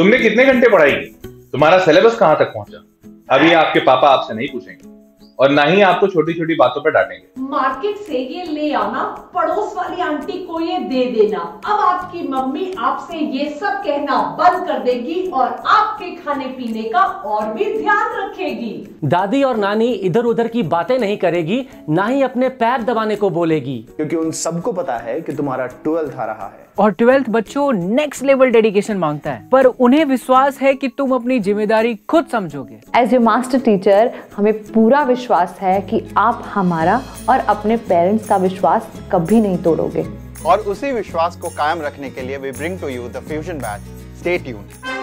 तुमने कितने घंटे पढ़ाई तुम्हारा सिलेबस कहाँ तक पहुँचा? अभी आपके पापा आपसे नहीं पूछेंगे। और ना ही आपको छोटी छोटी बातों पर डांटेंगे। मार्केट से ये ले आना पड़ोस वाली आंटी को ये दे देना। अब आपकी मम्मी आपसे ये सब कहना बंद कर देगी और आपके खाने पीने का और भी ध्यान रखेगी। दादी और नानी इधर उधर की बातें नहीं करेगी ना ही अपने पैर दबाने को बोलेगी। क्योंकि उन सबको पता है कि तुम्हारा ट्वेल्थ आ रहा है। और ट्वेल्थ बच्चों नेक्स्ट लेवल डेडिकेशन माँगता है। पर उन्हें विश्वास है कि तुम अपनी ज़िम्मेदारी खुद समझोगे। एज ए मास्टर टीचर हमें पूरा विश्वास है कि आप हमारा और अपने पेरेंट्स का विश्वास कभी नहीं तोड़ोगे। और उसी विश्वास को कायम रखने के लिए we bring to you the fusion batch stay tuned